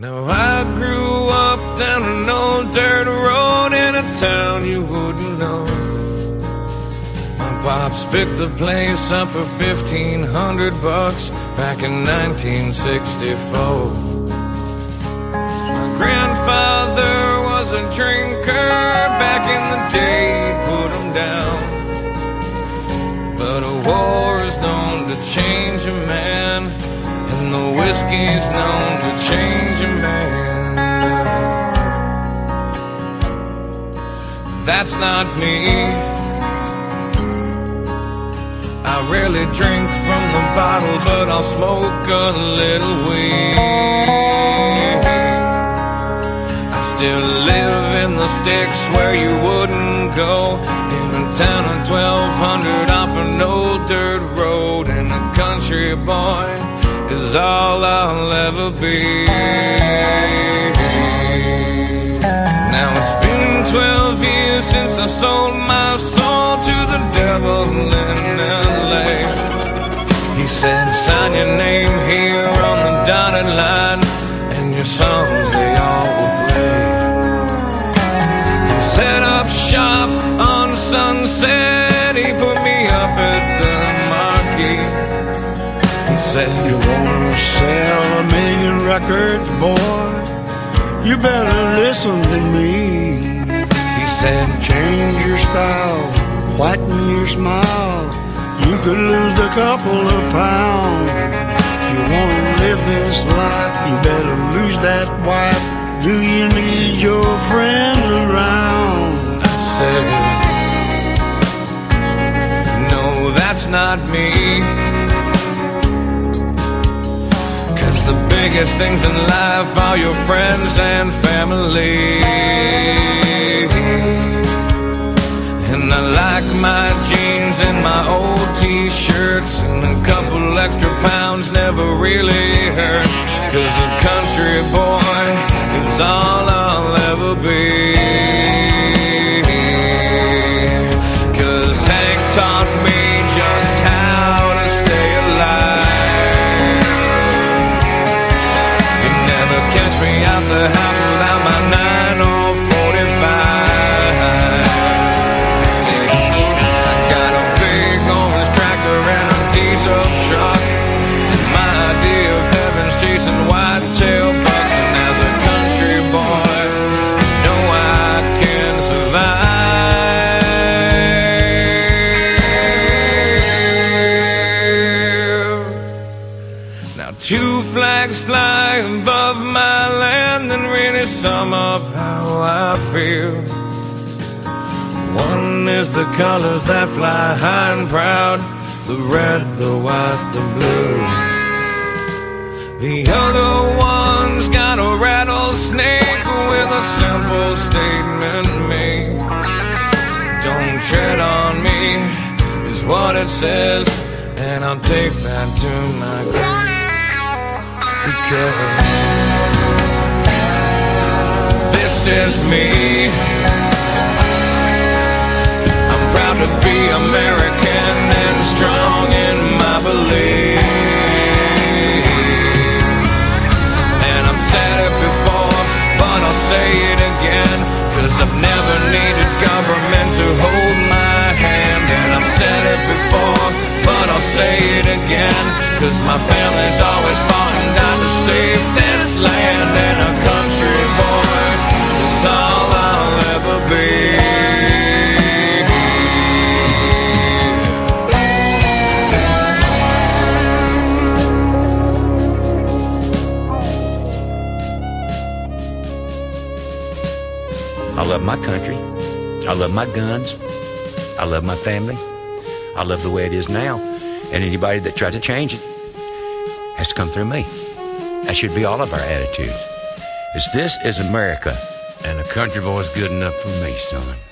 Now I grew up down an old dirt road in a town you wouldn't know. My pops picked the place up for fifteen hundred bucks back in 1964. My grandfather was a drinker back in the day, he put him down. But a war is known to change a man, and the whiskey's known to change a man. That's not me. I rarely drink from the bottle, but I'll smoke a little weed. I still live in the sticks where you wouldn't go. In a town of 1200 off an old dirt road, and a country boy is all I'll ever be. Now it's been 12 years since I sold my soul to the devil in LA. He said, sign your name here on the dotted line, and your songs records, boy? You better listen to me. he said, Change your style, whiten your smile. You could lose a couple of pounds. If you wanna live this life, you better lose that wife. Do you need your friends around? I said, No, that's not me. The biggest things in life are your friends and family. And I like my jeans and my old t shirts, and a couple extra pounds never really hurt. Cause a country boy is all I'll me Now two flags fly above my land and really sum up how I feel. One is the colors that fly high and proud the red, the white, the blue. The other one's got a rattlesnake with a simple statement made. Don't tread on me, is what it says, and I'll take that to my grave. Because this is me. I'm proud to be American and strong in my belief. Say it again. Cause my family's always fought and died to save this land. And a country boy is all I'll ever be. I love my country. I love my guns. I love my family. I love the way it is now. And anybody that tries to change it has to come through me. That should be all of our attitudes. Is this is America, and a country boy's good enough for me, son.